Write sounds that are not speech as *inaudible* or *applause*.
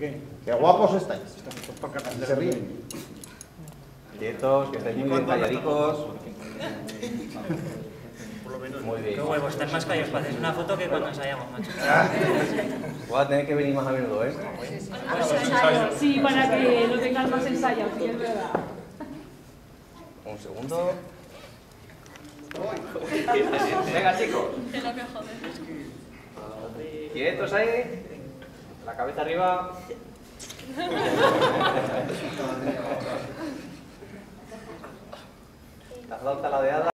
qué? Qué guapos estáis. Así se ríen. Quietos, que estáis muy bien calladicos. Muy bien. Qué huevo, están más callados para hacer una foto que cuando ensayamos, macho. Voy a tener que venir más a menudo, ¿eh? Sí, para que lo tengan más ensayado, sí, es verdad. Un segundo. Venga, chicos. Quietos ahí. La cabeza arriba. *laughs* La flauta ladeada.